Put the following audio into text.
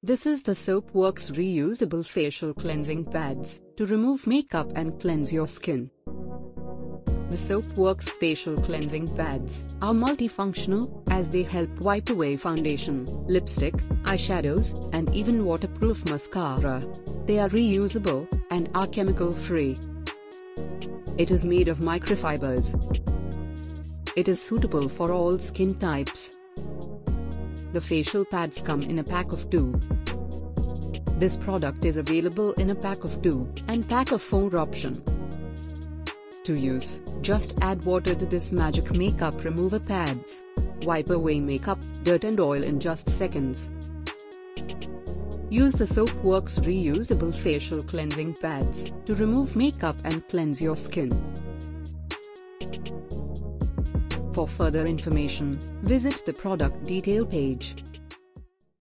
This is the Soapworks reusable facial cleansing pads to remove makeup and cleanse your skin. The Soapworks facial cleansing pads are multifunctional as they help wipe away foundation, lipstick, eyeshadows, and even waterproof mascara. They are reusable and are chemical free. It is made of microfibers. It is suitable for all skin types. The facial pads come in a pack of 2. This product is available in a pack of 2 and pack of 4 option. To use, just add water to this magic makeup remover pads. Wipe away makeup, dirt and oil in just seconds. Use the Soapworks reusable facial cleansing pads to remove makeup and cleanse your skin. For further information, visit the product detail page.